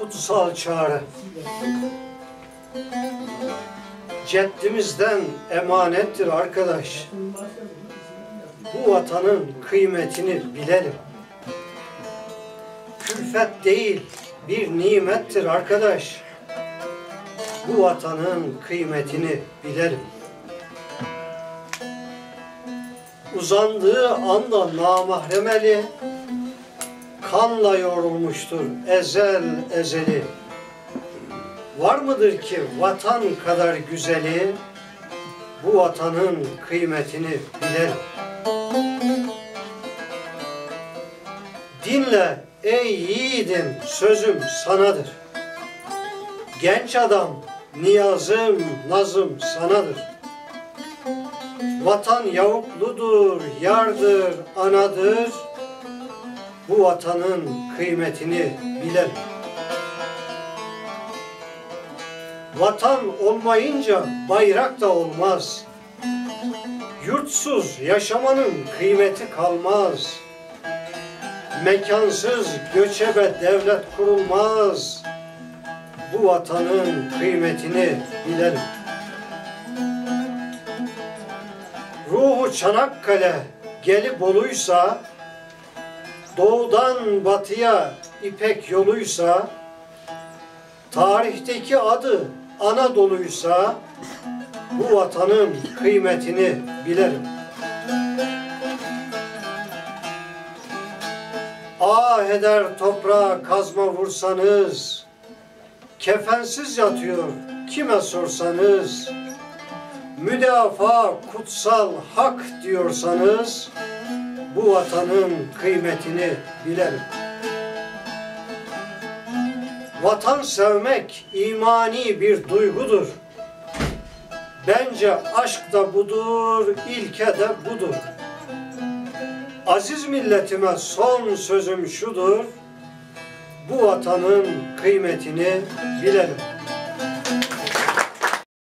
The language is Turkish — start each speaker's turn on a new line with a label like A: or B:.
A: kutsal çağrı. Ceddimizden emanettir arkadaş. Bu vatanın kıymetini bilelim. Külfet değil, bir nimettir arkadaş. Bu vatanın kıymetini bilelim. Uzandığı anda namahremeli, kanla yorulmuştur ezel ezeli. Var mıdır ki vatan kadar güzeli, bu vatanın kıymetini bilelim. Dinle ey yiğidim sözüm sanadır. Genç adam niyazım nazım sanadır. Vatan yavukludur, yardır, anadır. Bu vatanın kıymetini bilelim. Vatan olmayınca bayrak da olmaz. Yurtsuz yaşamanın kıymeti kalmaz. Mekansız göçebe devlet kurulmaz. Bu vatanın kıymetini bilelim. Ruhu Çanakkale gelip oluysa, doğudan batıya İpek yoluysa, tarihteki adı Anadolu'ysa, bu vatanın kıymetini bilelim. Ah eder toprağa kazma vursanız, kefensiz yatıyor kime sorsanız, müdafaa kutsal hak diyorsanız, bu vatanın kıymetini bilelim. Vatan sevmek imani bir duygudur. Bence aşk da budur, ilke de budur. Aziz milletime son sözüm şudur. Bu vatanın kıymetini bilelim.